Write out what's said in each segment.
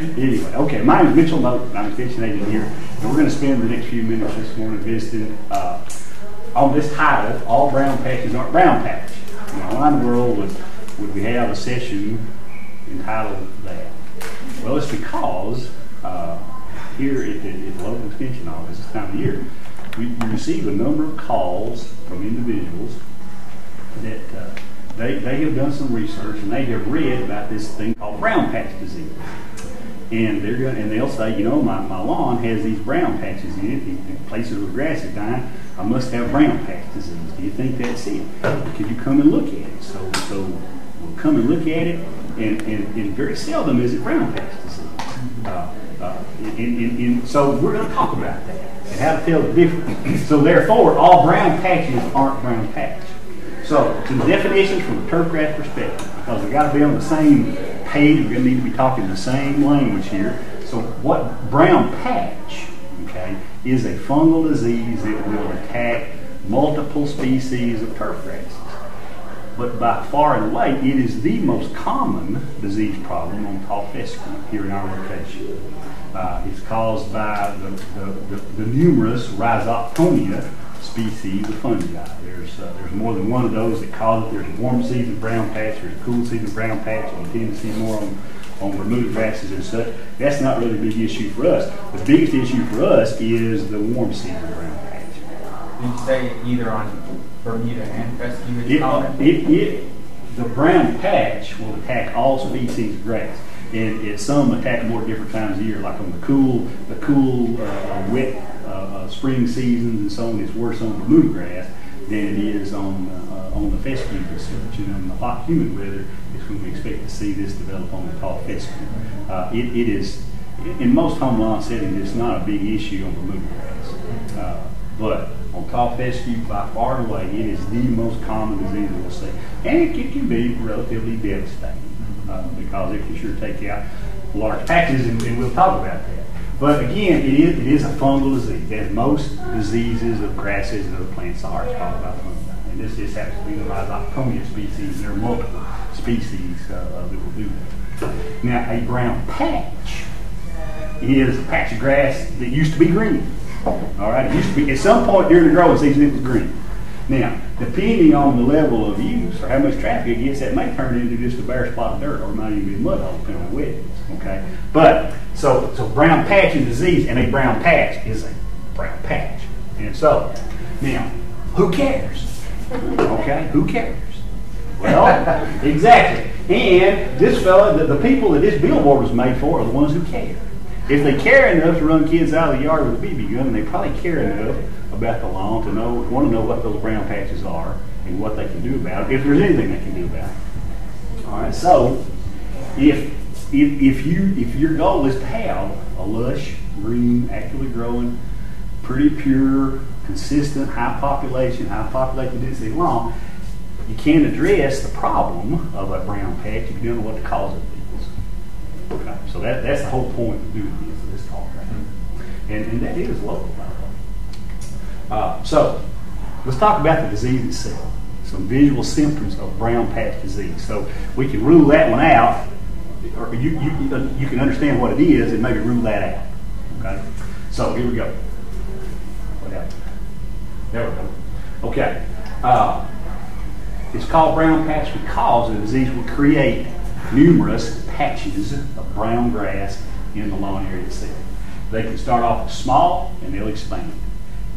Anyway, okay, my name is Mitchell Mote, I'm extension agent here, and we're going to spend the next few minutes this morning visiting uh, on this title, All Brown Patches Aren't Brown Patch. Now, why in the world would, would we have a session entitled that? Well, it's because uh, here at the, at the local extension office this time of year, we, we receive a number of calls from individuals that uh, they, they have done some research and they have read about this thing called brown patch disease. And they're going and they'll say, you know, my, my lawn has these brown patches in it. Places where grass is dying, I must have brown patch disease. Do you think that's it? Could you come and look at it? So, so we'll come and look at it, and, and, and very seldom is it brown patch disease. Uh, uh, in, in, in, so we're going to talk about that and how to tell the difference. So therefore, all brown patches aren't brown patch. So, some definitions from a turfgrass perspective, because we've got to be on the same page, we're going to need to be talking the same language here. So, what brown patch, okay, is a fungal disease that will attack multiple species of turf grasses. But by far and away, it is the most common disease problem on tall fescue here in our location. Uh, it's caused by the, the, the, the numerous Rhizoctonia species of fungi. There's uh, there's more than one of those that cause it. There's a warm season brown patch, there's a cool season brown patch, and you tend to see more on, on Bermuda grasses and such. That's not really a big issue for us. The biggest issue for us is the warm season brown patch. Did you say either on Bermuda and fescue It, common? it, it, the brown patch will attack all species of grass. And it, some attack more different times of year, like on the cool, the cool, uh, wet uh, spring seasons and so on. is worse on Bermuda grass than it is on uh, on the fescue and. You know, in the hot, humid weather is when we expect to see this develop on the tall fescue. Uh, it, it is in most home lawn settings, it's not a big issue on Bermuda grass. Uh, but on tall fescue, by far and away, it is the most common disease we'll see. And it, it can be relatively devastating uh, because it can sure take out large patches, and, and we'll talk about that. But again, it is, it is a fungal disease, as most diseases of grasses and other plants are. It's caused by fungi. And this just happens to be the Rhizoctonia species. There are multiple species uh, that will do that. Now, a brown patch is a patch of grass that used to be green. All right, it used to be at some point during the growing season it was green. Now, depending on the level of use or how much traffic it gets, that may turn into just a bare spot of dirt or it might even be mud hole, depending on how wet. Okay, but so so brown patch and disease, and a brown patch is a brown patch. And so, now, who cares? Okay, who cares? Well, exactly. And this fella, the, the people that this billboard was made for are the ones who care. If they care enough to run kids out of the yard with a BB gun, they probably care enough about the lawn to know, want to know what those brown patches are and what they can do about it, if there's anything they can do about it. All right, so if if, if you if your goal is to have a lush, green, actively growing, pretty pure, consistent, high population, high population density lawn, you can't address the problem of a brown patch if you don't know what the cause of it is. Okay, so that, that's the whole point of doing this, this talk right here. And, and that is local, by the way. Uh, so, let's talk about the disease itself. Some visual symptoms of brown patch disease. So we can rule that one out, or you, you, you can understand what it is and maybe rule that out. Okay? So here we go. What happened? There we go. Okay. Uh, it's called brown patch because the disease will create numerous patches of brown grass in the lawn area itself. They can start off small and they'll expand.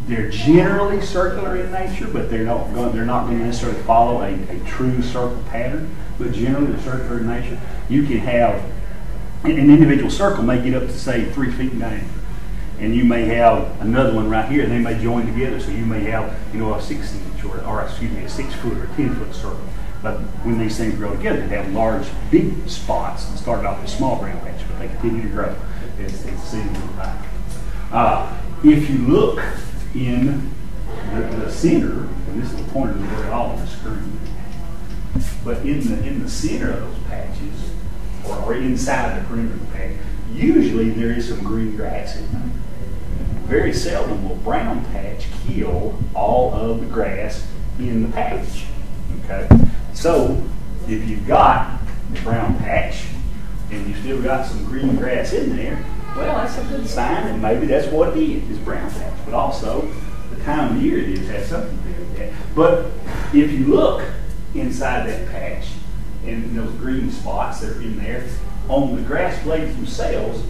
They're generally circular in nature, but they're not going, they're not going to necessarily follow a, a true circle pattern. But generally, they're circular nature. You can have an individual circle may get up to say three feet diameter, and you may have another one right here, and they may join together. So you may have you know a six inch or, or excuse me a six foot or ten foot circle. But when these things grow together, they have large, big spots. It started off as small brown patches, but they continue to grow as, as the season goes by. Uh, if you look in the, the center, and this is the pointer that we're all on the screen, but in the in the center of those patches, or, or inside the perimeter of the patch, usually there is some green grass in there. Very seldom will brown patch kill all of the grass in the patch. Okay, so if you've got the brown patch and you still got some green grass in there, well, that's a good sign, and maybe that's what it is, is brown patch. But also, the time of year it is has something to do with that. But if you look inside that patch, and those green spots that are in there, on the grass blades themselves,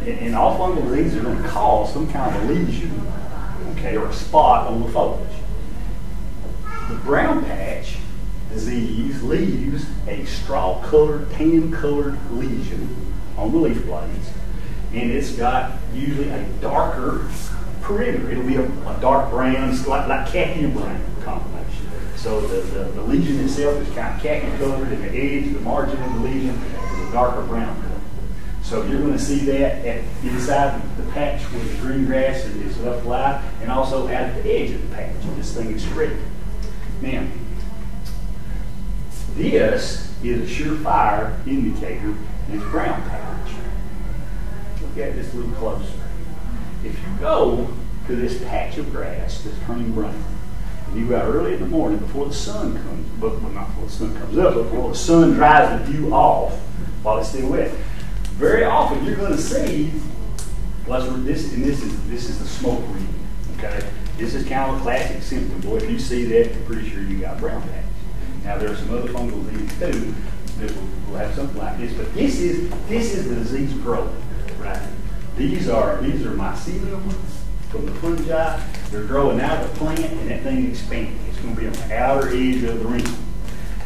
and, and all fungal diseases are going to cause some kind of lesion, okay, or a spot on the foliage. The brown patch disease leaves a straw-colored, tan-colored lesion on the leaf blades, and it's got usually a darker perimeter. It'll be a, a dark brown, like, like khaki brown combination. So the, the, the, lesion itself is kind of khaki colored, and the edge, the margin of the lesion is a darker brown color. So you're going to see that at, inside the patch where the green grass is left live, and also at the edge of the patch. This thing is straight. Now, this is a surefire indicator it's brown patch. Look at this a little closer. If you go to this patch of grass that's turning brown, you go out early in the morning before the sun comes, but well, not before the sun comes up, but before the sun dries the dew off while it's still wet, very often you're going to see, well, this, and this is this is the smoke ring. Okay, this is kind of a classic symptom. Boy, if you see that, you're pretty sure you got brown patch. Now there are some other fungal diseases too that will, will have something like this, but this is this is the disease growth, right? These are these are mycelium from the fungi. They're growing out of the plant, and that thing expanding. It's going to be on the outer edge of the ring.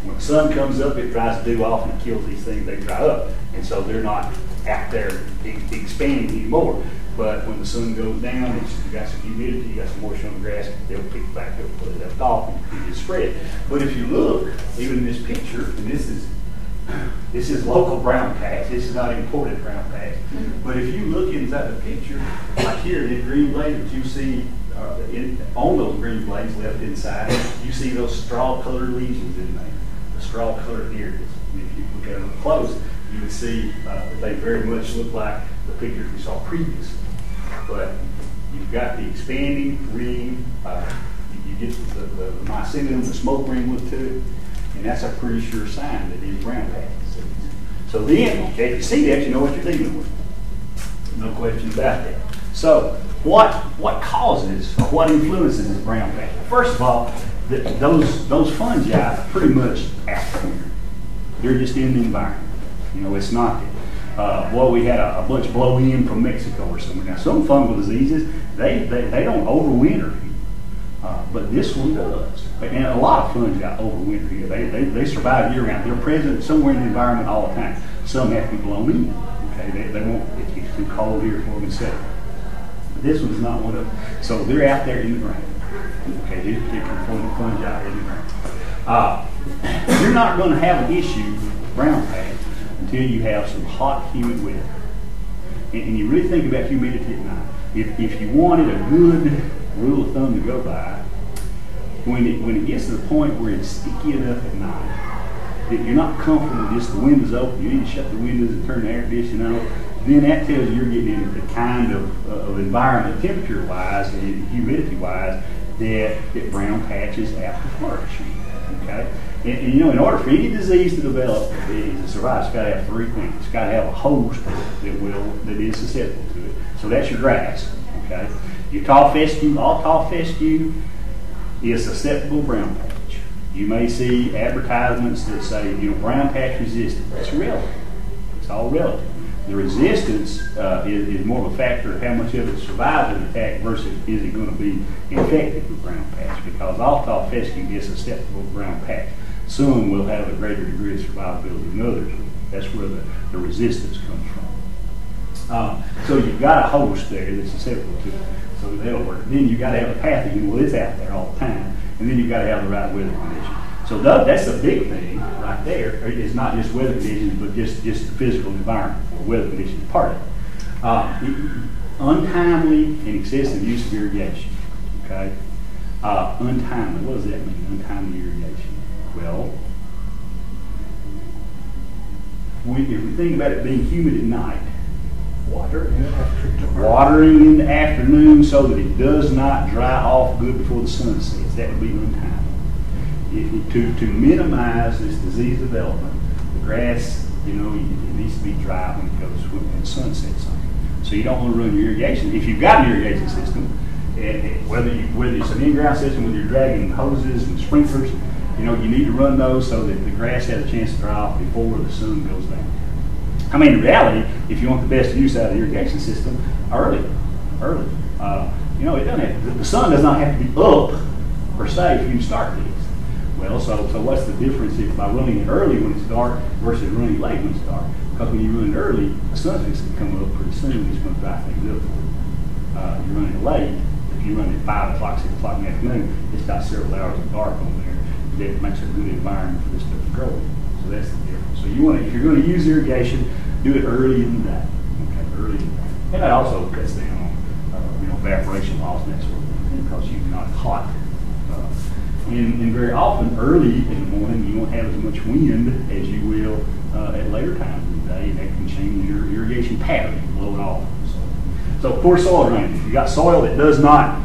When the sun comes up, it dries to do off and it kills these things. They dry up, and so they're not out there expanding anymore. But when the sun goes down, it's, you got some humidity, you got some moisture on the grass, they'll pick back up where they left off and it spread. But if you look, even in this picture, and this is this is local brown patch. This is not imported brown patch. But if you look inside the picture, like here, in the green blades you see uh, in, on those green blades left inside, you see those straw-colored lesions in there, the straw-colored areas. And if you look at them close, you would see uh, that they very much look like the pictures we saw previously. But you've got the expanding ring, uh, you, get the, the, the mycelium, the smoke ring with to it, and that's a pretty sure sign that it's brown patch disease. So then, okay, if you see that, you know what you're dealing with. No question about that. So, what what causes what influences this brown patch? First of all, the, those those fungi are pretty much out. They're just in the environment. You know, it's not uh, well, we had a, a, bunch blow in from Mexico or somewhere. Now, some fungal diseases, they, they, they don't overwinter uh, but this one does. And a lot of fungi overwinter here. They, they, they survive year round. They're present somewhere in the environment all the time. Some have to be blown in. Okay, they, they won't, it gets too cold here for them to settle. This one's not one of them. So they're out there in the ground. Okay, these particular fungi in the ground. Uh, you're not going to have an issue with brown patch until you have some hot, humid weather. And, and you really think about humidity at night. If, if you wanted a good rule of thumb to go by, when it, when it gets to the point where it's sticky enough at night, that you're not comfortable, just the windows open, you need to shut the windows and turn the air conditioning on, then that tells you you're getting into the kind of, uh, of environment, temperature-wise and humidity-wise, that, that brown patches have to flourish. Okay? And, and, you know, in order for any disease to develop, disease to survive, it's got to have three things. It's got to have a host that will that is susceptible to it. So that's your grass. Okay, your tall fescue, all tall fescue is susceptible brown patch. You may see advertisements that say, you know, brown patch resistant. That's relative. It's all relative. The resistance uh, is, is, more of a factor of how much of it survives an attack versus is it going to be infected with brown patch because all tall fescue is susceptible to brown patch. Some will have a greater degree of survivability than others. That's where the, the resistance comes from. Um, so you've got a host there that's susceptible to it, so that'll work. Then you've got to have a pathogen, well, it's out there all the time, and then you've got to have the right weather conditions. So that, that's the big thing right there. It's not just weather conditions, but just, just the physical environment or weather conditions part of it. Uh, untimely and excessive use of irrigation. Okay, uh, untimely. What does that mean? Untimely irrigation. Well, we, if we think about it being humid at night, watering in the afternoon so that it does not dry off good before the sun sets, that would be untimely. If, to, to minimize this disease development, the grass you know, it needs to be dry when it goes, when the sun sets on it. So you don't want to ruin your irrigation. If you've got an irrigation system, eh, eh, whether you, whether it's an in-ground system, whether you're dragging hoses and sprinklers, you know, you need to run those so that the grass has a chance to dry off before the sun goes down. I mean, in reality, if you want the best use out of the irrigation system, early, early. Uh, you know, it doesn't have, the sun does not have to be up per se for you start these. Well, so, so what's the difference if by running it early when it's dark versus running late when it's dark? Because when you run it early, the sun's going to come up pretty soon. It's going to dry things up for you. Uh, you're running it late. If you run it 5 o'clock, 6 o'clock in the afternoon, it's got several hours of dark on there. That makes a good environment for this stuff to grow. So that's the difference. So you want to, if you're going to use irrigation, do it early in the day. Okay, early in the day. And that also cuts down on, uh, you know, evaporation loss and that sort of thing because you're not hot. Uh, and, and very often, early in the morning, you won't have as much wind as you will uh, at later times in the day, and that can change your irrigation pattern, blow it off. So, so poor soil drainage. If you got soil that does not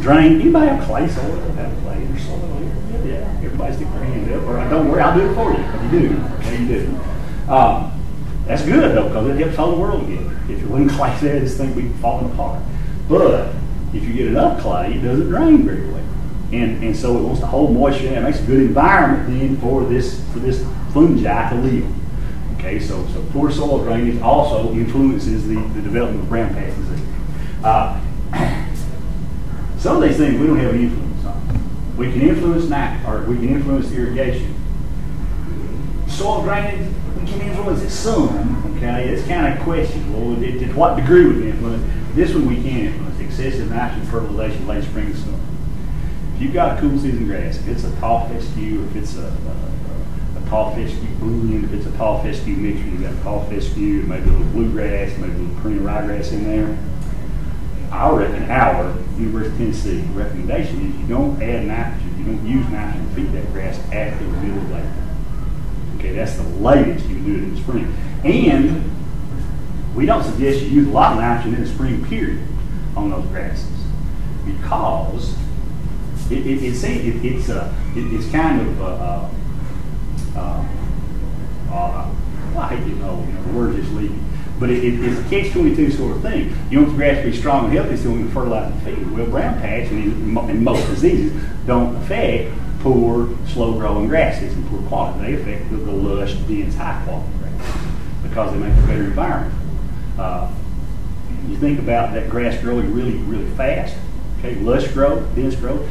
drain, anybody have clay soil? Have clay or soil here? Yeah, everybody stick their hand up, or don't worry, I'll do it for you. If you do, okay, you do. Um, that's good though, because it helps hold the world together. If it wasn't clay there, this thing would be falling apart. But if you get enough clay, it doesn't drain very well. And, and so it wants to hold moisture and it makes a good environment then for this for this fungi to live. Okay, so so poor soil drainage also influences the, the development of brown patch disease. Uh, some of these things we don't have any influence on. We can influence nat or we can influence irrigation. Soil drainage, can influence it some, okay? It's kind of questionable. It, to what degree we can influence. This one we can influence. Excessive nitrogen fertilization late spring and summer. If you've got a cool season grass, if it's a tall fescue, or if it's a, a, a tall fescue blend, if it's a tall fescue mixture, you've got tall fescue, maybe a little bluegrass, maybe a little perennial ryegrass in there. I reckon our University of Tennessee recommendation is you don't add nitrogen, you don't use nitrogen to feed that grass after the middle of April. Okay, that's the latest you can do it in the spring. And we don't suggest you use a lot of nitrogen in the spring period on those grasses because it, it, it's, it, it's, uh, it, it's kind of, uh, uh, uh, uh well, I hate to know, you know, the words just leave me. But it, it, it's a catch-22 sort of thing. You want the grass to be strong and healthy so you can fertilize the field. Well, brown patch and, and most diseases don't affect poor, slow-growing grasses and poor quality. They affect the, the lush, dense, high-quality grasses because they make a better environment. Uh, you think about that grass growing really, really fast. Okay, lush growth, dense growth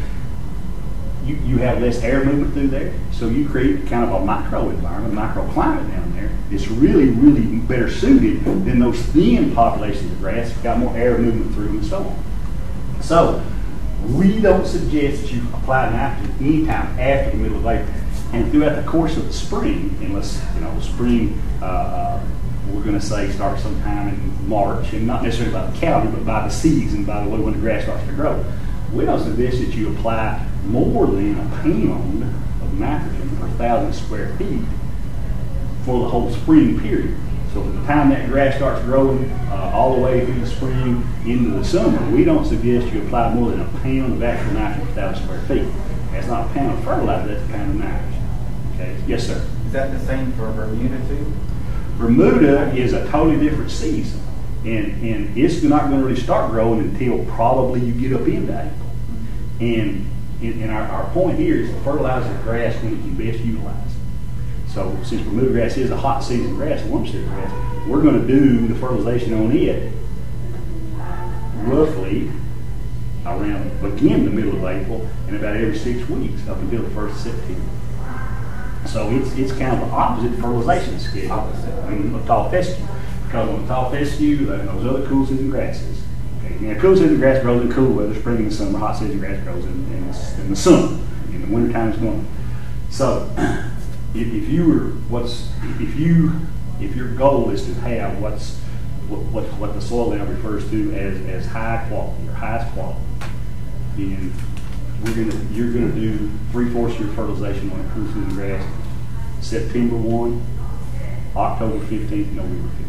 you, you have less air movement through there, so you create kind of a micro environment, microclimate down there. It's really, really better suited than those thin populations of grass, got more air movement through them and so on. So, we don't suggest that you apply nitrogen anytime after the middle of April. And throughout the course of the spring, unless, you know, the spring, uh, uh, we're going to say start sometime in March, and not necessarily by the calendar, but by the season, by the way when the grass starts to grow. We don't suggest that you apply more than a pound of nitrogen per thousand square feet for the whole spring period. So from the time that grass starts growing uh, all the way through the spring into the summer, we don't suggest you apply more than a pound of actual nitrogen per thousand square feet. That's not a pound of fertilizer, that's a pound of nitrogen. Okay? Yes, sir. Is that the same for Bermuda too? Bermuda is a totally different season. And, and it's not going to really start growing until probably you get up into April. And and, and our, our point here is to fertilize the grass when it can best utilize. So since Bermuda grass is a hot season grass, a warm season grass, we're going to do the fertilization on it roughly around begin the middle of April and about every six weeks up until the first of September. So it's it's kind of the opposite fertilization schedule Opposite. I mean, of tall fescue. Because on tall fescue uh, and those other cool season grasses, you know, cool season grass grows in cool weather, spring and summer. Hot season grass grows in, in, the, in the summer. In the wintertime, it's going. So, if, if you were what's if you if your goal is to have what's what, what, what the soil now refers to as, as high quality or highest quality, then we're gonna you're gonna do three fourths of your fertilization on cool season grass September one, October fifteenth, November fifteenth.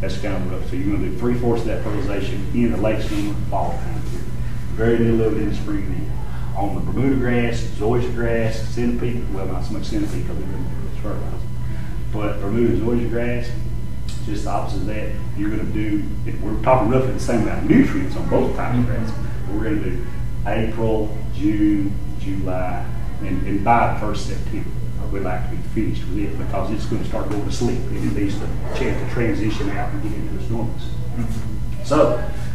That's kind of rough. So you're to do three-fourths of that fertilization in the late summer, fall time period. Very little of it in the spring then. On the Bermuda grass, zoysia grass, centipede, well, not so much centipede because it's fertilizer. But Bermuda zoysia grass, just the opposite of that. You're going to do, we're talking roughly the same amount of nutrients on both types of grass. But we're going to do April, June, July, and, and by the first September. We'd like to be finished with it because it's going to start going to sleep. It needs a chance to transition out and get into its dormancy. Mm-hmm. So, I-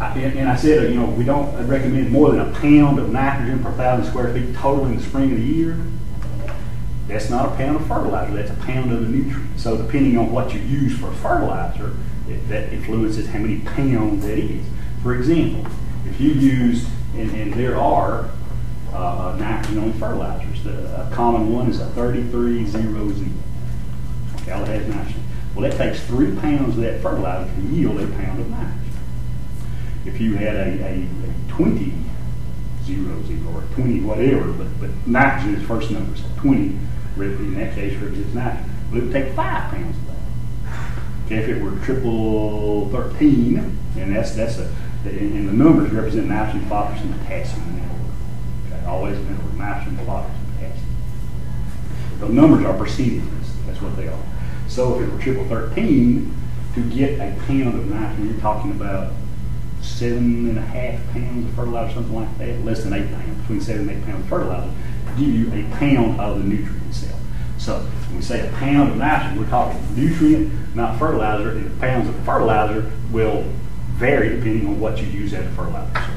and, I said, you know, we don't recommend more than a pound of nitrogen per thousand square feet total in the spring of the year. That's not a pound of fertilizer, that's a pound of the nutrient. So depending on what you use for fertilizer, it, that influences how many pounds that is. For example, if you use, and, and there are uh, nitrogen only fertilizers, the, a common one is a 3300. Okay, all it has nitrogen. Well, that takes three pounds of that fertilizer to yield a pound of nitrogen. If you had a, a, a 20 zero zero or 20 whatever, but, but nitrogen is first number, so 20 in that case represents nitrogen. Well, it would take five pounds of that. Okay, if it were triple 13, and that's that's a, and the numbers represent nitrogen, phosphorus, and potassium in that order. Okay, always in that order, nitrogen, phosphorus, and potassium. The numbers are percentages. That's what they are. So if it were triple 13, to get a pound of nitrogen, you're talking about seven and a half pounds of fertilizer, something like that, less than eight pounds, between seven and eight pounds of fertilizer, give you a pound of the nutrient itself. So when we say a pound of nitrogen, we're talking nutrient, not fertilizer, and the pounds of fertilizer will vary depending on what you use as a fertilizer.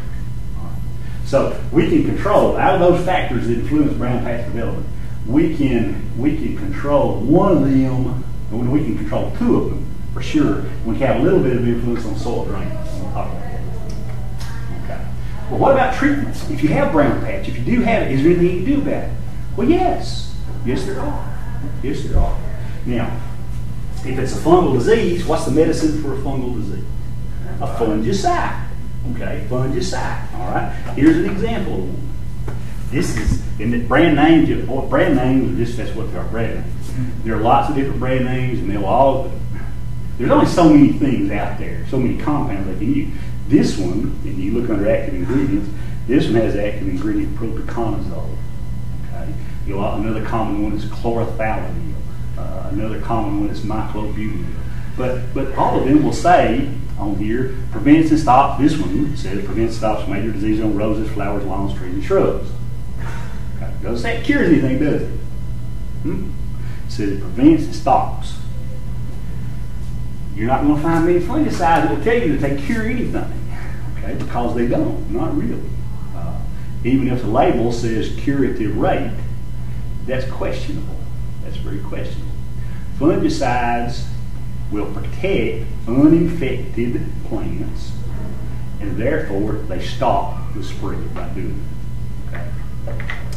So we can control, out of those factors that influence brown patch development, we can, we can control one of them, and we can control two of them for sure. We can have a little bit of influence on soil drainage. We'll. Well, what about treatments? If you have brown patch, if you do have it, is there anything you can do about it? Well, yes. Yes, there are. Yes, there are. Now, if it's a fungal disease, what's the medicine for a fungal disease? A fungicide. Okay, fungicide. All right. Here's an example of one. This is, the brand names, boy, brand names are just, that's what they are, brand names. There are lots of different brand names, and they'll all, there's only so many things out there, so many compounds they can use. This one, and you look under active ingredients, this one has active ingredient propiconazole. Okay. You'll, another common one is chlorothalonil. Uh, another common one is myclobutanil. But but all of them will say on here prevents and stops. This one says it prevents and stops major disease on roses, flowers, lawns, trees, and shrubs. Okay. Doesn't say it cures anything, does it? Hmm? It says it prevents and stops. You're not going to find many fungicides that will tell you that they cure anything, okay? Because they don't, not really. Uh, even if the label says curative rate, that's questionable. That's very questionable. Fungicides will protect uninfected plants, and therefore they stop the spread by doing it. Okay?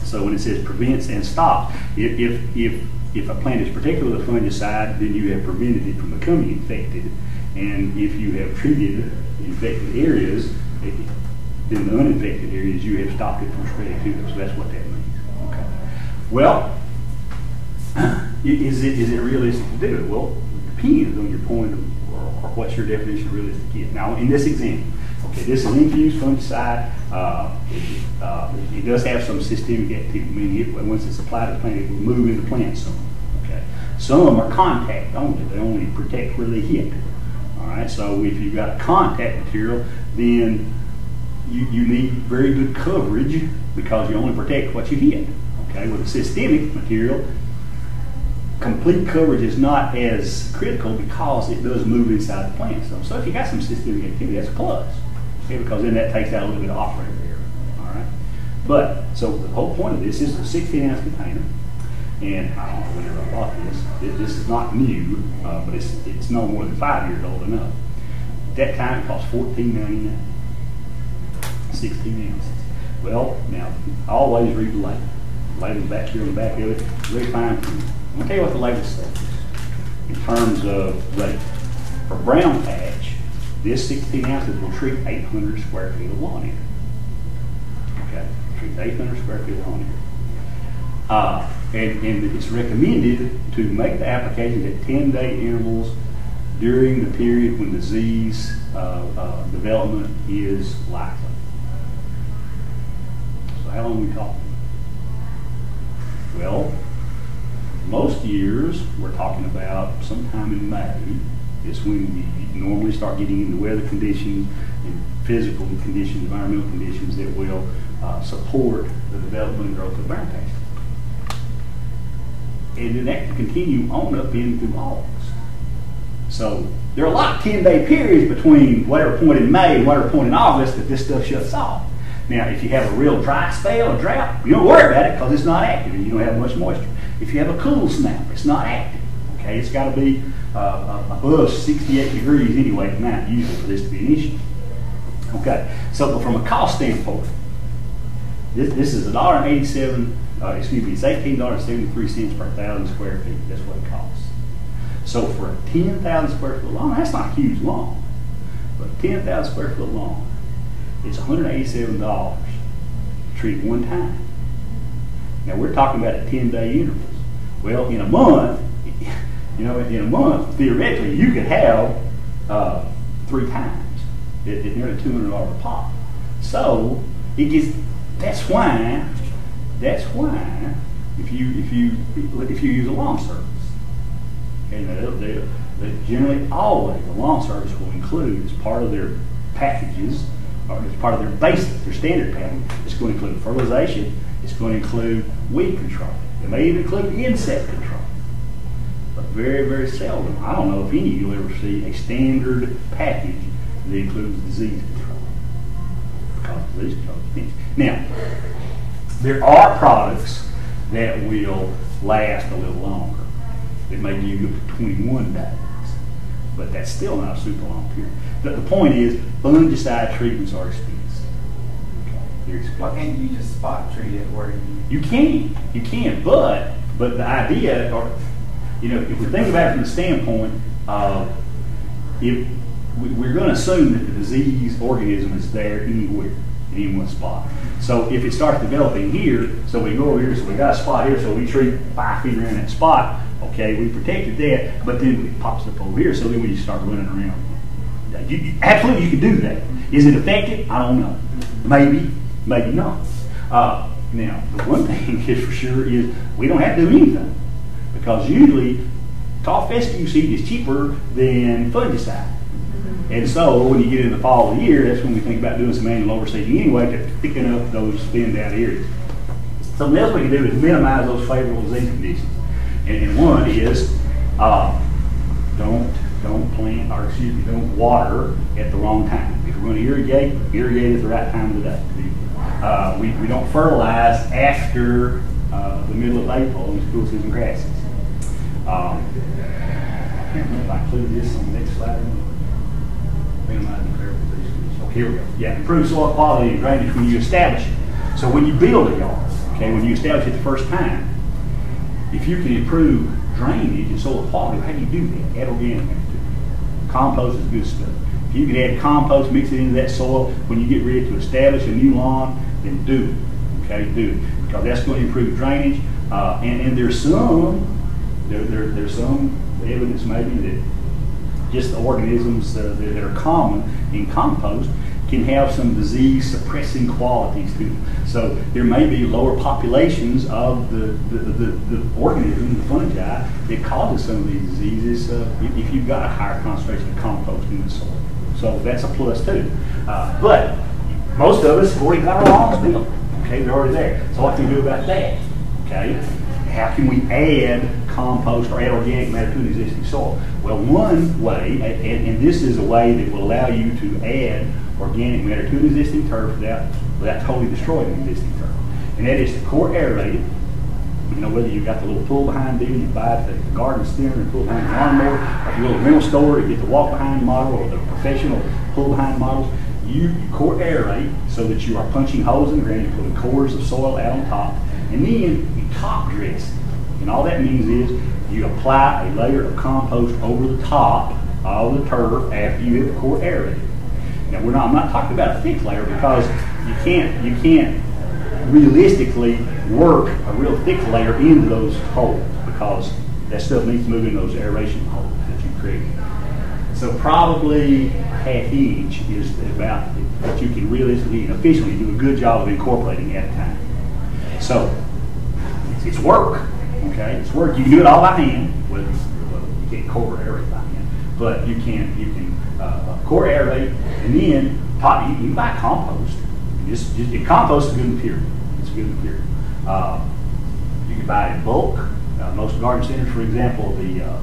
So when it says prevents and stops, if, if, if, if a plant is protected with a fungicide, then you have prevented it from becoming infected. And if you have treated infected areas, then the uninfected areas, you have stopped it from spreading to them. So that's what that means. Okay. Well, is it, is it realistic to do it? Well, it depends on your point of, or, or what's your definition of realistic is. Now, in this example, okay, this is an infused fungicide. Uh, it, uh, it does have some systemic activity, meaning it, once it's applied to the plant, it will move in the plant some. Okay. Some of them are contact only. They only protect where they hit. Right. So if you've got contact material, then you, you need very good coverage because you only protect what you hit. Okay. With a systemic material, complete coverage is not as critical because it does move inside the plant. So, so if you got some systemic activity, that's a plus. Okay, because then that takes out a little bit of operator error. All right. But so the whole point of this is a 16 ounce container, and I don't know whenever I bought this. This is not new, uh, but it's it's no more than five years old enough. At that time, it cost 14.99. 16 ounces. Well, now I always read the label. The label's back here on the back of it. Very fine print. I'm gonna tell you what the label says in terms of rate. For brown patch, this 16 ounces will treat 800 square feet of lawn area. Okay, treat 800 square feet of lawn area. Uh, and, and it's recommended to make the applications at 10-day intervals during the period when disease uh, uh, development is likely. So how long we talking? Well, Most years, we're talking about sometime in May is when we normally start getting into weather conditions and physical conditions, environmental conditions that will uh, support the development and growth of pasture. And then that can continue on up into August. So there are a lot of 10-day periods between whatever point in May and whatever point in August that this stuff shuts off. Now, if you have a real dry spell, or drought, you don't worry about it because it's not active and you don't have much moisture. If you have a cool snap, it's not active. Okay, it's got to be uh, above 68 degrees anyway at night usually for this to be an issue. Okay, so from a cost standpoint, this, this is $1.87, uh, excuse me, it's $18.73 per thousand square feet. That's what it costs. So for a 10,000 square foot lawn, that's not a huge lawn, but 10,000 square foot lawn, it's $187 to treat one time. Now we're talking about at 10 day intervals. Well, in a month, you know, in a month, theoretically, you could have uh, three times at, at nearly $200 a pop. So it gets, that's why, that's why if you, if you, if you use a lawn service, okay, now they, they generally always, the lawn service will include as part of their packages or as part of their basic, their standard package, it's going to include fertilization, it's going to include weed control. It may even include insect control. But very, very seldom, I don't know if any of you'll ever see a standard package that includes disease control. Because disease control is Now, there are products that will last a little longer. It may give you up to 21 days. But that's still not a super long period. But the point is, fungicide treatments are expensive. Why can't you just spot treat it where you? You can, you can, but but the idea, or you know, if we think about it from the standpoint of if we, are going to assume that the disease organism is there anywhere, in any one spot. So if it starts developing here, so we go over here, so we got a spot here, so we treat five feet around that spot. Okay, we protected that, but then it pops up over here, so then we start running around. You, you, absolutely, you can do that. Is it effective? I don't know. Maybe, maybe not. Uh, now, the one thing is for sure is we don't have to do anything because usually tall fescue seed is cheaper than fungicide. And so when you get in the fall of the year, that's when we think about doing some annual overseeding anyway to picking up those thinned out areas. Something else we can do is minimize those favorable disease conditions. And, and one is uh, don't don't plant or excuse me, don't water at the wrong time. If we're going to irrigate, irrigate at the right time of the day. Uh, we, we don't fertilize after uh, the middle of April in school season grasses. Um, I can't remember if I included this on the next slide. Okay, here we go. Yeah, improve soil quality and drainage when you establish it. So when you build a yard, okay, when you establish it the first time, if you can improve drainage and soil quality, how do you do that? Add organic matter Compost is good stuff. If you can add compost, mix it into that soil when you get ready to establish a new lawn, then do it. Okay, do it. Because that's going to improve drainage. Uh, and, and there's some, there, there, there's some evidence maybe that just the organisms that, that are common in compost can have some disease suppressing qualities to them. So there may be lower populations of the, the, the, the organism, the fungi, that causes some of these diseases uh, if you've got a higher concentration of compost in the soil. So that's a plus too. Uh, but most of us have already got our lawns built. Okay, they're already there. So what can we do about that? Okay, how can we add compost or add organic matter to an existing soil? Well, one way, and, and this is a way that will allow you to add organic matter to an existing turf without, without totally destroying the existing turf. And that is to core aerate it. You know, whether you've got the little pull behind deal, you buy it at the garden center and pull behind the lawnmower, or the little rental store to get the walk behind model or the professional pull behind models, you core aerate so that you are punching holes in the ground, you're putting cores of soil out on top, and then you top dress. And all that means is you apply a layer of compost over the top of the turf after you have core aerated. Now we're not. I'm not talking about a thick layer because you can't. You can't realistically work a real thick layer into those holes because that stuff needs to move in those aeration holes that you create. So probably half inch is about what you can realistically and efficiently do a good job of incorporating at a time. So it's work. Okay, it's work. You can do it all by hand. Well, you can't core aerate by hand, but you can you can uh, core aerate, and then you, you buy compost. Just, just compost is good material. It's good material. Uh, you can buy it in bulk. Uh, most garden centers, for example, the uh,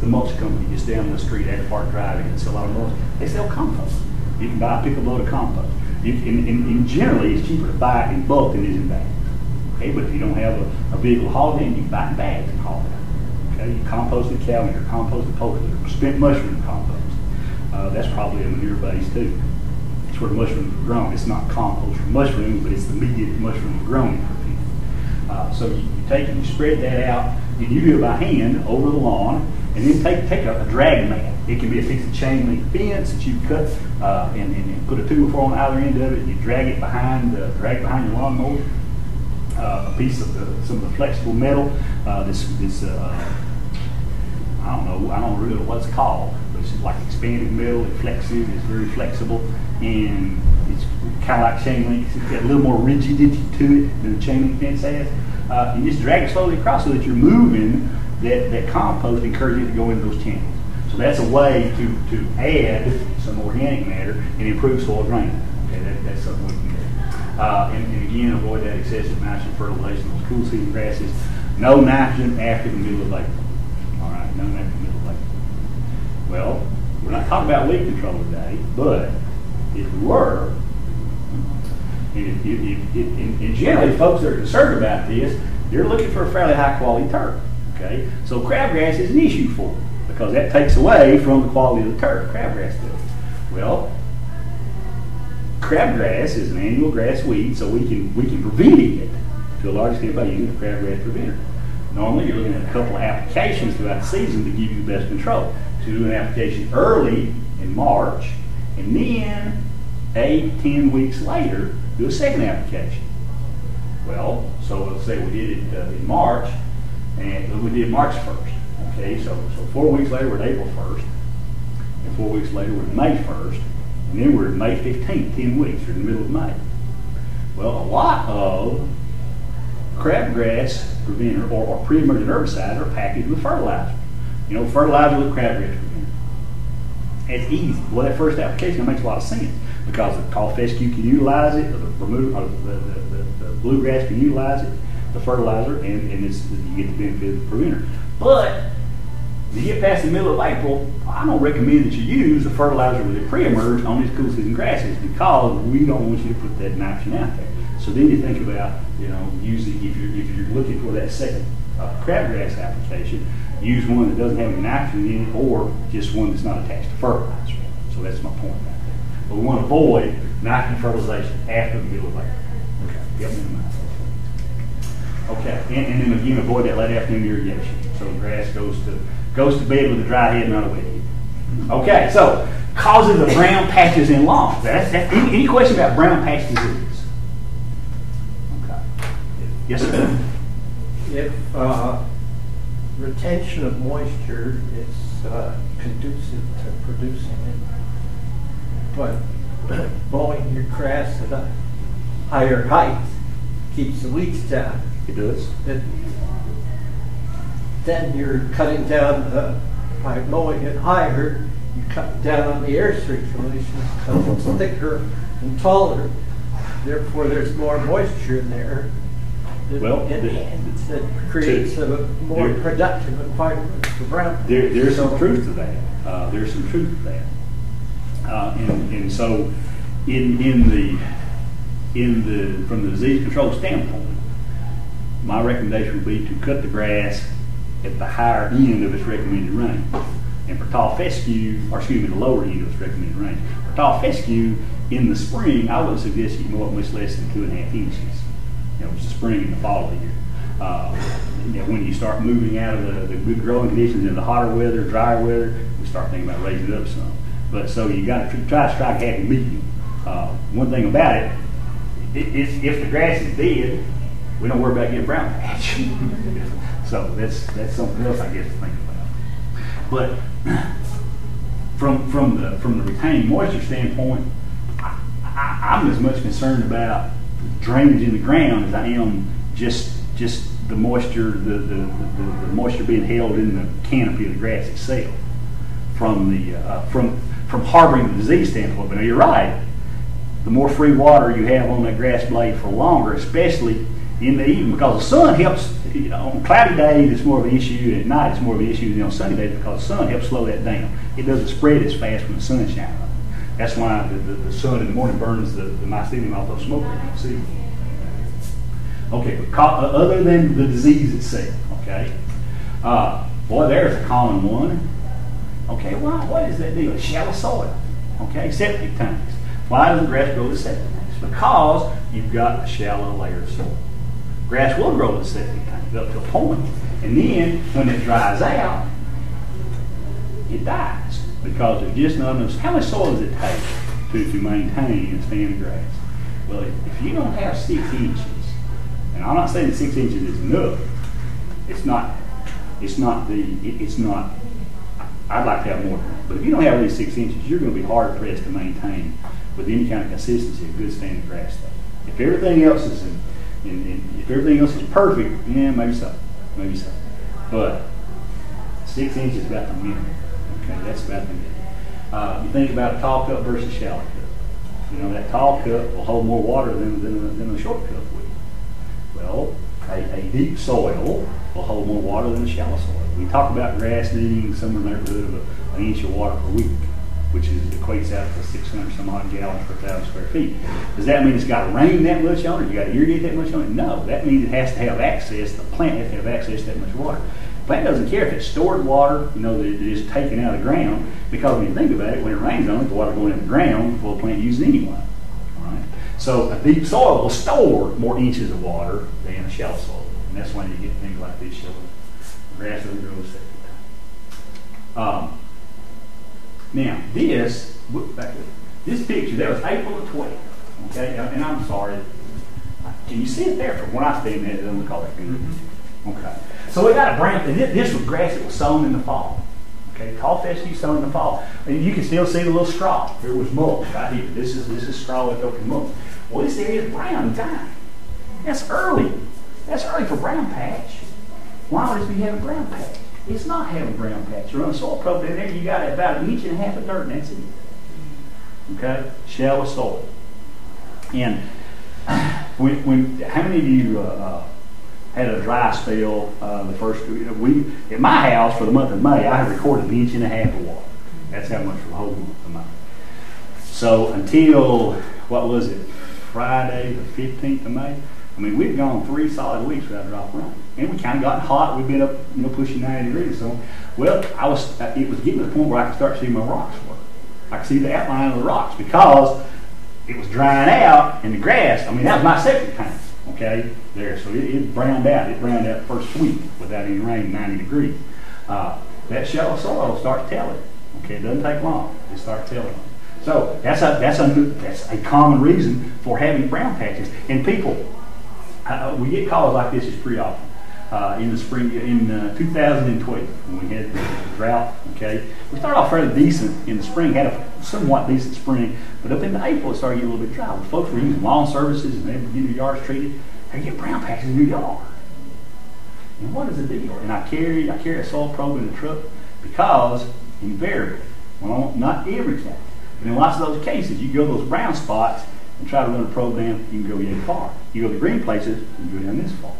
the mulch company just down the street at Park Drive, and sell a lot of mulch. They sell compost. You can buy a pick a load of compost. You, and, and, and generally, it's cheaper to buy it in bulk than it is in bags. Okay, but if you don't have a, a vehicle to haul it in, you buy bags and haul it. Okay, you compost the composted compost the poultry, spent mushroom compost. Uh, that's probably a manure base too. It's where mushrooms are grown. It's not compost for mushrooms, but it's the media that mushrooms are grown in. Uh, so you, you, take and you spread that out, and you do it by hand over the lawn, and then take take a, a drag mat. It can be a piece of chain link fence that you cut uh, and, and, and, put a two or four on either end of it. And you drag it behind, uh, drag behind your lawnmower. Uh, a piece of the, some of the flexible metal. Uh, this this uh, I don't know I don't really know what it's called, but it's like expanded metal. It's flexible. It's very flexible, and it's kind of like chain link. It's got a little more rigidity to it than the chain link fence has. Uh, just drag it slowly across so that you're moving that, that compost encourages it to go into those channels. So that's a way to, to add some organic matter and improve soil drainage. Okay, that, that's something we can do. Uh, and, and, again, avoid that excessive nitrogen fertilization. Those cool season grasses, no nitrogen after the middle of April. All right, no after the middle of April. Well, we're not talking about weed control today, but if we were, and, if, if, if, and generally folks that are concerned about this, they're looking for a fairly high quality turf. Okay, so crabgrass is an issue for them because that takes away from the quality of the turf. Crabgrass does. Well, crabgrass is an annual grass weed, so we can we can prevent it to a large extent by using the crabgrass preventer. Normally, you're looking at a couple of applications throughout the season to give you the best control. To do an application early in March, and then eight, ten weeks later, do a second application. Well, so let's say we did it uh, in March, and we did March 1st. Okay, so, so four weeks later we're at April 1st, and four weeks later we're at May 1st, and then we're May 15th, 10 weeks, in the middle of May. Well, a lot of crabgrass preventer or, or pre-emergent herbicides are packaged with fertilizer. You know, fertilizer with crabgrass preventer. It's easy. Well, that first application makes a lot of sense because the tall fescue can utilize it, the, the, the, the, the bluegrass can utilize it, the fertilizer, and, and you get the benefit of the preventer. But you get past the middle of April, I don't recommend that you use a fertilizer with a pre-emerge on these cool season grasses because we don't want you to put that nitrogen out there. So then you think about, you know, using if you're if you're looking for that second uh, crabgrass application, use one that doesn't have any nitrogen in it, or just one that's not attached to fertilizer. So that's my point right there. But we want to avoid nitrogen fertilization after the middle of April. Okay, yep. Okay, and, and then again, avoid that late afternoon irrigation. So the grass goes to goes to bed with a dry head, not a wet head. Okay, so causes of brown patches in lawns. That's, that's any, any, question about brown patch disease? Okay. Yes, sir. If uh, retention of moisture is uh, conducive to producing it, but mowing your grass at a higher height keeps the weeds down. It does. It, then you're cutting down the, by mowing it higher, you cut down on the air circulation because it's thicker and taller. Therefore, there's more moisture in there. Well, it, it creates to, a more there, productive environment for brown. There, there's so, some truth to that. Uh, there's some truth to that. Uh, and, and so, in in the in the from the disease control standpoint, my recommendation would be to cut the grass at the higher end of its recommended range. And for tall fescue, or excuse me, the lower end of its recommended range. For tall fescue, in the spring, I would suggest you mow it much less than two and a half inches. You know, it's the spring and the fall of the year. Uh, when you start moving out of the, the good growing conditions into the hotter weather, drier weather, we start thinking about raising it up some. But so you got to try to strike a happy medium. Uh, one thing about it, it, if the grass is dead, we don't worry about getting brown patch. so that's that's something else I guess to think about. But from from the from the retaining moisture standpoint, I, am as much concerned about drainage in the ground as I am just just the moisture, the, the, the, the moisture being held in the canopy of the grass itself from the uh, from from harboring the disease standpoint. But you're right. The more free water you have on that grass blade for longer, especially in the evening, because the sun helps. You know, on cloudy days it's more of an issue. At night it's more of an issue than on sunny days because the sun helps slow that down. It doesn't spread as fast when the sun shines. That's why the, the, the, sun in the morning burns the, the mycelium off those smoke See. Okay, but uh, other than the disease itself, okay. Uh, boy, there's a common one. Okay, why? What is that deal? Shallow soil. Okay, septic tanks. Why does the grass grow in septic tanks? Because you've got a shallow layer of soil. Grass will grow in septic tanks up to a point, and then when it dries out, it dies because there's just not enough. How much soil does it take to, to maintain a stand of grass? Well, if you don't have six inches, and I'm not saying six inches is enough, it's not. It's not the. It, it's not. I'd like to have more, but if you don't have at least six inches, you're going to be hard pressed to maintain with any kind of consistency a good stand of grass. Stuff. If everything else is in, in, in, if everything else is perfect, yeah, maybe so, maybe so. But six inches is about the minimum. Okay, that's about the minimum. Uh, you think about a tall cup versus shallow cup. You know, that tall cup will hold more water than, than, a, than a short cup will. Well, a, a, deep soil will hold more water than a shallow soil. We talk about grass needing somewhere in the neighborhood of an inch of water per week, which is equates out to 600 some odd gallons per thousand square feet. Does that mean it's got to rain that much on it? You got to irrigate that much on it? No, that means it has to have access. The plant has to have access to that much water. The Plant doesn't care if it's stored water, you know, that is taken out of the ground, because when you think about it, when it rains on it, the water going in the ground, well, the plant uses anyway. All right? So a deep soil will store more inches of water than a shallow soil. And that's why you get things like this showing grass doesn't grow second um, Now, this, this picture, that was April the 12th. Okay, and I'm sorry. Can you see it there from where I stand there? It doesn't look all that good. Mm-hmm. Okay. So we got a branch, and this was grass that was sown in the fall. Okay, tall fescue sown in the fall. And you can still see the little straw. There was mulch right here. This is this is straw with open mulch. Well, this area is brown dying. That's early. That's early for brown patch. Why would it be having brown patch? It's not having brown patch. Run soil probe in there, you got about an inch and a half of dirt, and that's it. Okay? Shallow soil. And when, when how many of you uh, uh, had a dry spell uh, the first you know, we in my house for the month of May I recorded an inch and a half of water. That's how much for the whole month of May. So until what was it, Friday the fifteenth of May? I mean, we'd gone three solid weeks without a drop and we kind of got hot. We've been up, you know, pushing 90 degrees. So, well, I was. Uh, it was getting to the point where I could start seeing my rocks work. I could see the outline of the rocks because it was drying out in the grass. I mean, that was my septic tank okay, there. So it, it browned out. It browned out first week without any rain, 90 degrees. Uh, that shallow soil starts start telling. Okay, it doesn't take long. It starts telling. So that's a that's a that's a common reason for having brown patches. And people, we get calls like this is pretty often. Uh, in the spring, in uh, 2012, when we had the drought, okay, we started off fairly decent in the spring, had a somewhat decent spring, but up into April it started getting a little bit dry. When folks were using lawn services and they were getting their yards treated, they get brown patches in their yard. And what is the deal? And I carry I carry a soil probe in the truck because invariably, well, not every time, but in lots of those cases, you go to those brown spots and try to run a down, you can go yet far. You go to the green places, you go down this far.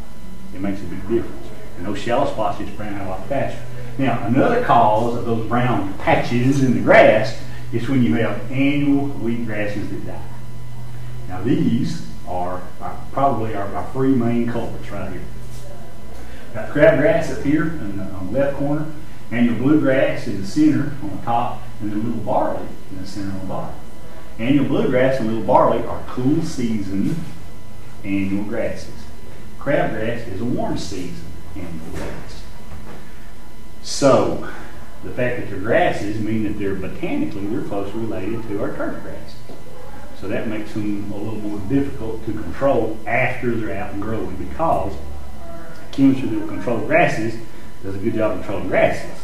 It makes a big difference. And those shallow spots just brown out a lot faster. Now, another cause of those brown patches in the grass is when you have annual weed grasses that die. Now, these are, are probably our, our, three main culprits right here. Got crabgrass up here in the, on the left corner, annual bluegrass in the center on the top, and then little barley in the center on the bottom. Annual bluegrass and little barley are cool season annual grasses. Crabgrass is a warm season annual grass. So, the fact that they're grasses mean that they're botanically they're closely related to our turf grasses. So that makes them a little more difficult to control after they're out and growing because chemistry that will control grasses does a good job of controlling grasses,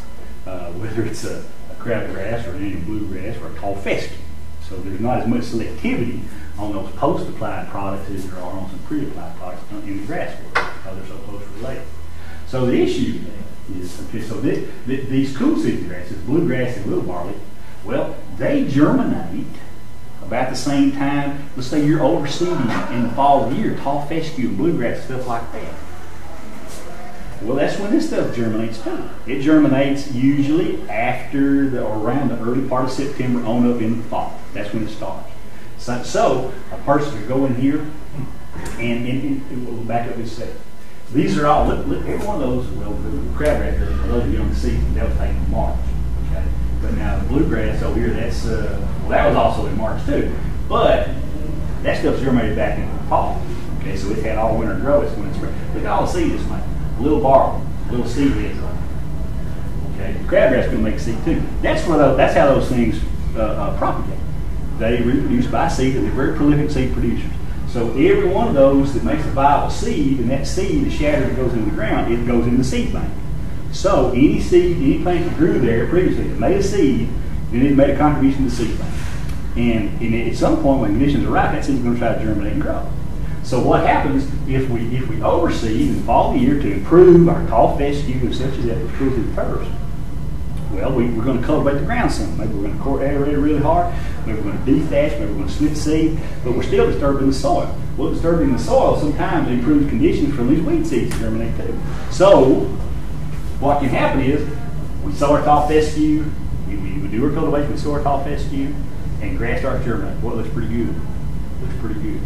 uh, whether it's a, a crabgrass or any bluegrass or a tall fescue. So there's not as much selectivity on those post-applied products as there are on some pre-applied products in the grass world. because they're so closely related. So the issue is, okay, so thi- thi- these cool season grasses, bluegrass and little barley, well, they germinate about the same time. Let's say you're overseeding in the fall of the year, tall fescue and bluegrass, stuff like that. Well, that's when this stuff germinates too. It germinates usually after the, or around the early part of September on up in the fall. That's when it starts. So, so a person could go in here and, and, and we'll back up this second. These are all, look, look, every one of those, well, the crabgrass, for those of you on the season, that was taken in March. Okay? But now the bluegrass over here, that's, uh, well, that was also in March too. But that stuff's germinated back in the fall. Okay, so it's had all winter grow. It's when it's. Look all the seed this way. Little barley, little seed heads on. Okay, crabgrass can make seed too. That's what. Those, that's how those things uh, uh, propagate. They reproduce by seed, and they're very prolific seed producers. So every one of those that makes a viable seed, and that seed, the shatter that goes into the ground, it goes in the seed bank. So any seed, any plant that grew there previously that made a seed, then it made a contribution to the seed bank. And, and at some point, when conditions are right, that seed's going to try to germinate and grow. So what happens if we if we overseed in the fall of the year to improve our tall fescue and such as that was true the first? Well, we, we're going to cultivate the ground some. Maybe we're going to core aerate it really hard. Maybe we're going to dethatch. Maybe we're going to slit seed. But we're still disturbing the soil. Well, disturbing the soil sometimes improves conditions for these weed seeds to germinate too. So what can happen is we sow our tall fescue. We, we, we do our cultivation. We sow our tall fescue, and grass starts germinating. Well, it looks pretty good. Looks pretty good.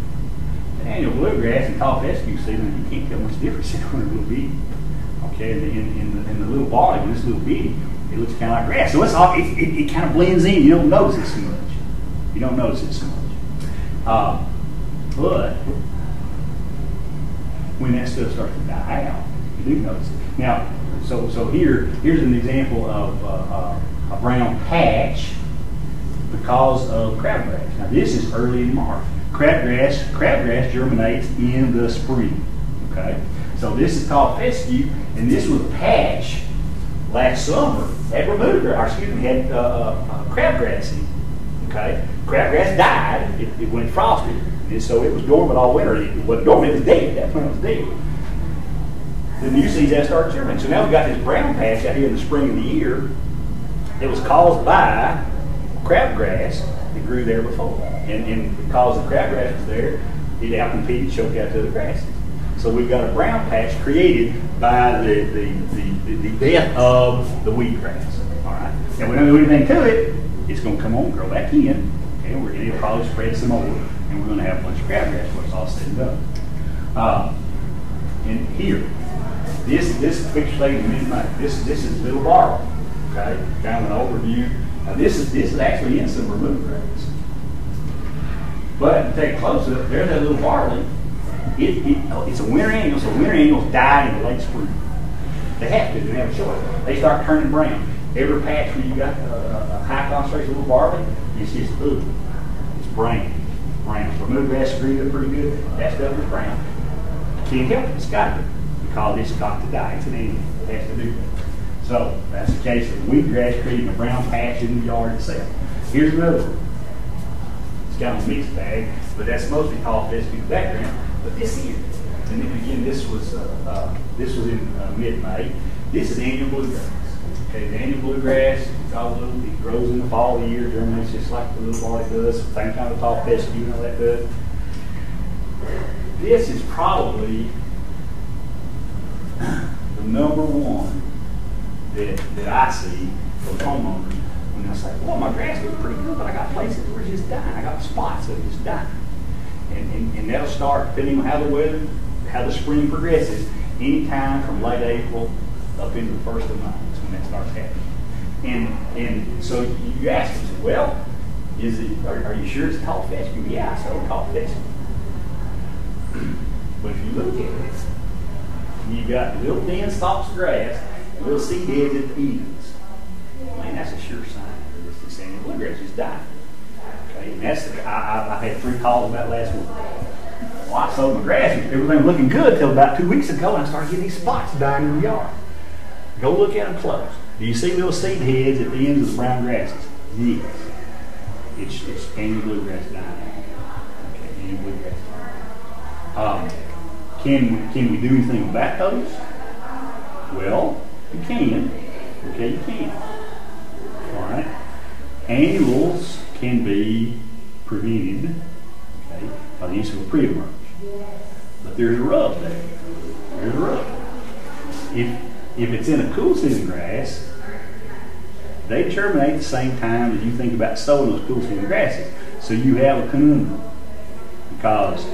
Annual bluegrass and tall fescue season, you can't tell much difference in a little bitty. Okay, in the, in, in the, in the little barley, when it's little bitty, it looks kind of like grass. So it's all, it, it, it kind of blends in. You don't notice it so much. You don't notice it so much. Uh, but when that stuff starts to die out, you do notice it. Now, so so here here's an example of uh, uh, a brown patch because of crabgrass. Now this is early in March. Crabgrass crabgrass germinates in the spring. Okay, so this is called fescue, and this was a patch last summer had removed, or excuse me, had uh, uh, crabgrass in. Okay, crabgrass died. It, it went frosted, and so it was dormant all winter. It wasn't dormant; it was dead. That plant was dead. The new seeds that started germinating. So now we've got this brown patch out here in the spring of the year. It was caused by crabgrass that grew there before, and, and because the crabgrass was there, it outcompeted, choked out the other grasses. So we've got a brown patch created by the, the, the, the, death of the weed grass. All right. And we don't do anything to it, it's going to come on, grow back in, okay, we're, it'll probably spread some more, and we're going to have a bunch of crabgrass when it's all said and done. Uh, and here, this this picture mid-May. This this is Little Barley, okay, kind of an overview. Now this is this is actually in some removed grass. But take a close look, there's that little barley. It, it, oh, it's a winter annual, so winter annuals die in the late spring. They have to, they have a choice. They start turning brown. Every patch where you got a, a high concentration of little barley, it's just, ooh, it's brown. Brown. Remove grass grew up pretty good. That stuff is brown. Can't help it, it's got to, because it's got to die. It's an annual. It has to do that. So that's the case of weed grass creating a brown patch in the yard itself. Here's another one. It's of a mixed bag, but that's mostly tall fescue background. But this here, and then again, this was uh, uh, this was in uh, mid-May. This is annual bluegrass. Okay, the annual bluegrass, it's all little, it grows in the fall of the year, germinates just like the little barley does, same kind of tall fescue and all that does. This is probably the number one that, that I see from homeowners when I say, well, my grass looks pretty good, but I got places where it's just dying. I got spots that it's dying. And, and, and that'll start depending on how the weather, how the spring progresses, anytime from late April up into the first of May is when that starts happening. And and so you ask them, well, is it, are, are you sure it's tall fescue? Yeah, I tall fescue. But if you look at it, you've got little stalks of grass, little seed heads at the ends. Man, that's a sure sign that is saying bluegrass is dying. Okay, and that's the, I, I, I had three calls about last week. Well, I sowed my grass, everything was looking good till about two weeks ago, and I started getting these spots dying in the yard. Go look at them close. Do you see little seed heads at the ends of the brown grasses? Yes. It's, it's annual bluegrass dying. Okay, annual bluegrass. Um, Can, can we do anything about those? Well, you can. Okay, you can. All right. Annuals can be prevented okay, by the use of a pre-emerge. But there's a rub there. There's a rub. If, if it's in a cool season grass, they germinate at the same time that you think about sowing those cool season grasses. So you have a conundrum because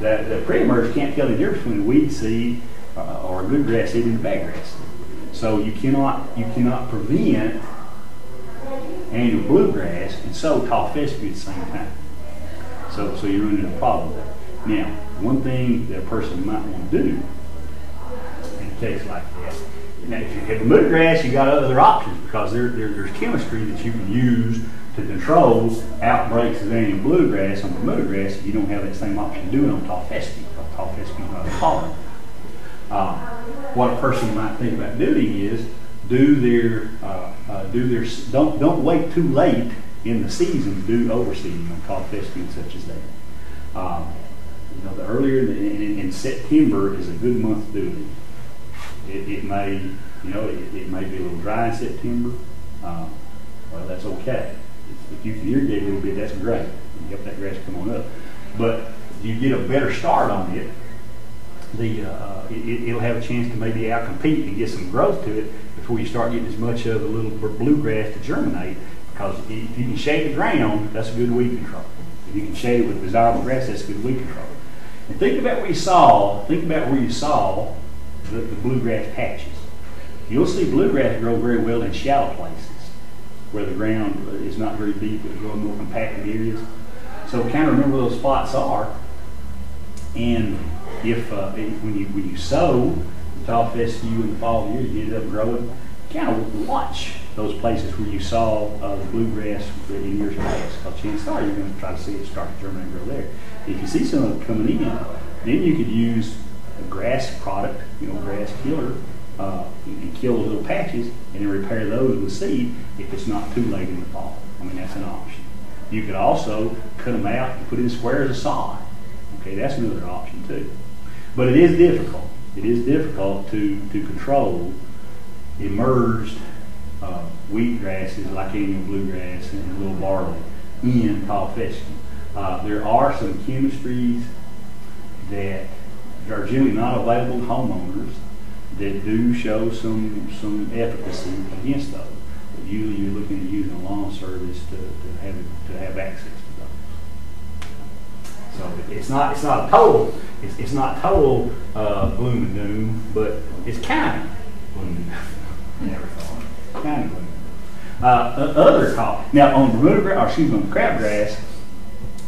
the, the pre-emerge can't tell the difference between a weed seed uh, or a good grass seed and a bad grass seed. So you cannot you cannot prevent annual bluegrass and sow tall fescue at the same time. So so you're running a problem there. Now, one thing that a person might want to do in a case like that now, if you have a mood grass, you got other options because there, there, there's chemistry that you can use to control outbreaks of annual bluegrass on mood grass. You don't have that same option doing on tall fescue tall fescue is not a pollen. Uh, what a person might think about doing is do their uh, uh, do their don't don't wait too late in the season to do overseeding on tall fescue such as that. Um, you know, the earlier in, in, in September is a good month to do it. It, it may, you know, it, it, may be a little dry in September. Um, well, that's okay. If, if you can irrigate a little bit, that's great. You help that grass come on up. But you get a better start on it, the uh, it, will have a chance to maybe outcompete and get some growth to it before you start getting as much of the little bluegrass to germinate. Because if you can shade the ground, that's a good weed control. If you can shade it with desirable grass, that's a good weed control. And think about where you saw, think about where you saw the, the bluegrass patches. You'll see bluegrass grow very well in shallow places where the ground is not very deep, grow in more compacted areas. So kind of remember where those spots are. And if, uh, when you when you sow the tall fescue in the fall year, you get up growing, kind of watch those places where you saw uh, the bluegrass in years past. Because chances are you're going to try to see it start to germinate and grow there. If you see some of it coming in, then you could use a grass product, you know, grass killer, uh, and kill the little patches and then repair those with seed if it's not too late in the fall. I mean, that's an option. You could also cut them out and put in squares of sod. Okay, that's another option too. But it is difficult. It is difficult to, to control emerged uh, weed grasses like annual bluegrass and little barley in tall fescue. Uh, there are some chemistries that are generally not available to homeowners that do show some some efficacy against those. But usually you're looking at using a lawn service to, to have to have access to. So it's not it's not total it's, it's not total uh, gloom and doom, but it's kind of gloom and doom. Never thought kind of gloom. Uh, other call now on grass, or excuse me, on crabgrass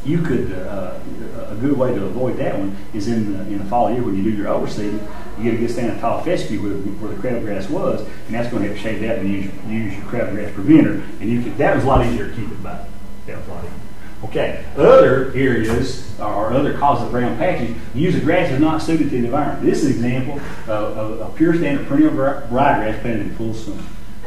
you could, uh, a good way to avoid that one is in the, in the fall year when you do your overseeding, you get a good stand of tall fescue where, where the crabgrass was, and that's going to help shade that and use, use your crabgrass preventer, and you could, that was a lot easier to keep it by. That was a lot easier. Okay, other areas or other causes of brown patches, use of grass is not suited to the environment. This is an example of, a pure standard perennial ryegrass planted in full sun.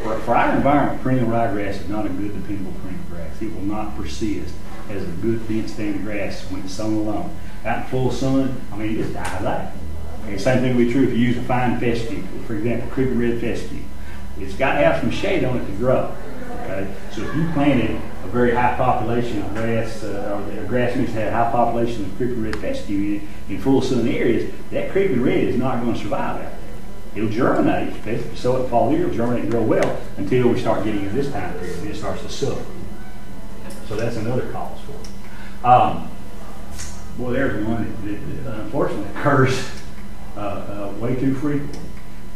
For, our environment, perennial ryegrass is not a good dependable perennial grass. It will not persist as a good dense stand grass when it's sown alone. Out in full sun, I mean, it just dies out. Okay, same thing will be true if you use a fine fescue, for example, creeping red fescue. It's got to have some shade on it to grow. Okay, so if you planted a very high population of grass, uh, or grass mix had a high population of creeping red fescue in in full sun areas, that creeping red is not going to survive out there. It'll germinate, sow it fall year, it'll germinate grow well until we start getting into this time period. It starts to suffer. So that's another cause for it. Um, well, there's one that, that unfortunately occurs uh, uh, way too frequently,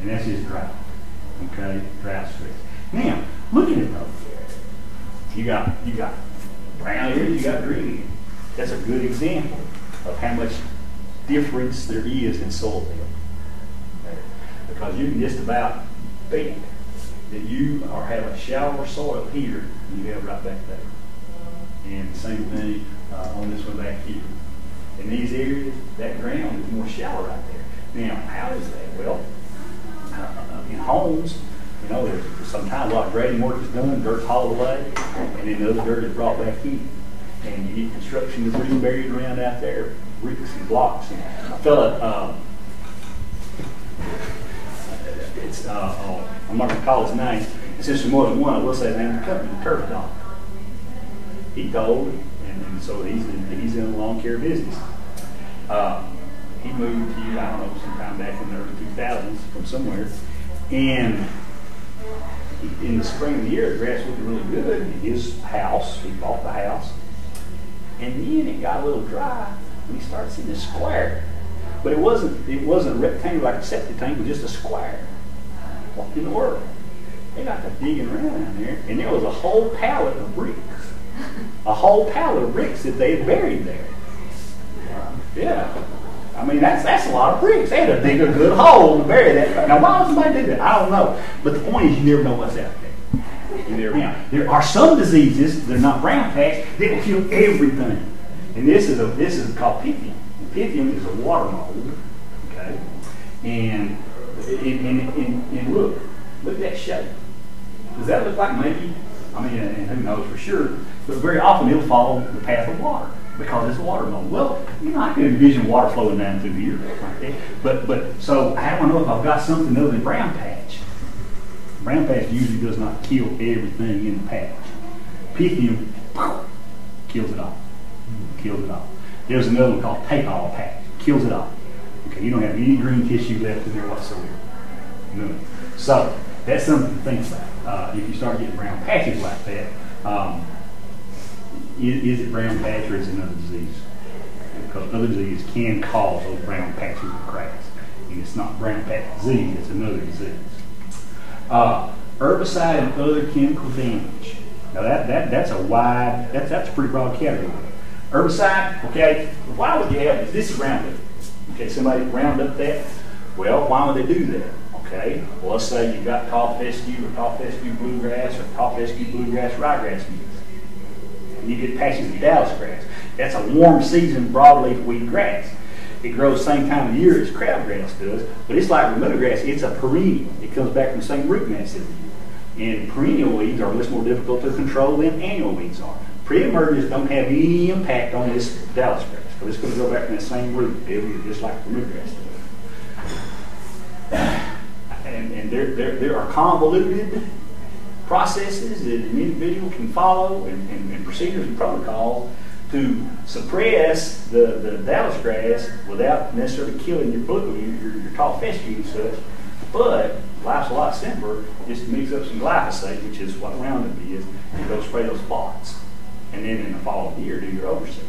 and that's just drought. Okay, drought stress. Now, looking at those, you got you got brown here, you got green. That's a good example of how much difference there is in soil health. Because you can just about bet that you are have a shallower soil here than you have right back there. And the same thing uh, on this one back here. In these areas, that ground is more shallow right there. Now, how is that? Well, uh, in homes, you know, there's sometimes a lot of grading work is done, dirt's hauled away, and then the other dirt is brought back in. And you get construction debris buried around out there, bricks and blocks. And a fella uh, it's, uh, uh, I'm not gonna call his name, since there's more than one, I will say his name, the company, the Turf Dog. He told, and, and so he's in, he's in the lawn care business. Uh, he moved here, I don't know, sometime back in the early two thousands from somewhere, and in the spring of the year, the grass looked really good his house, he bought the house, and then it got a little dry, and he started seeing this square. But it wasn't, it wasn't a rectangle like a septic tank, it was just a square. What in the world? They got to digging around down there, and there was a whole pallet of bricks. A whole pallet of bricks that they had buried there. Yeah. I mean, that's that's a lot of bricks. They had to dig a good hole to bury that. Now, why would somebody do that? I don't know. But the point is, you never know what's out there. You never know. There are some diseases that are not brown patch that will kill everything. And this is a this is called pythium. And pythium is a water mold. Okay. And and, and, and, and look, look at that shape. Does that look like maybe? I mean, and who knows for sure, but very often it'll follow the path of water because it's a water. Well, you know, I can envision water flowing down through here, like. But but so I don't know if I've got something other than brown patch. Brown patch usually does not kill everything in the patch. Pythium kills it all. Kills it all. There's another one called take all patch. Kills it all. Okay, you don't have any green tissue left in there whatsoever. So that's something to think about. Uh, if you start getting brown patches like that, um, is, it brown patch or is it another disease? Because other diseases can cause those brown patches of grass. And it's not brown patch disease, it's another disease. Uh, herbicide and other chemical damage. Now that, that that's a wide, that's, that's a pretty broad category. Herbicide, okay, why would you have this? Is Roundup. Okay, somebody round up that. Well, why would they do that? Okay, well, let's say you've got tall fescue or tall fescue bluegrass or tall fescue bluegrass ryegrass. And you get patches of dallisgrass. That's a warm season broadleaf weed grass. It grows same time of year as crabgrass does, but it's like Bermuda grass. It's a perennial. It comes back from the same root mass every year. And perennial weeds are much more difficult to control than annual weeds are. Pre-emergence don't have any impact on this dallisgrass because it's going to go back from that same root every year, just like Bermuda grass does. And, and there, there, there are convoluted processes that an individual can follow and, and, and procedures and protocols to suppress the, the dallisgrass without necessarily killing your blue, your, your, tall fescue and such. But life's a lot simpler. Just to mix up some glyphosate, which is what Roundup is, and go spray those spots. And then in the fall of the year, do your overseed.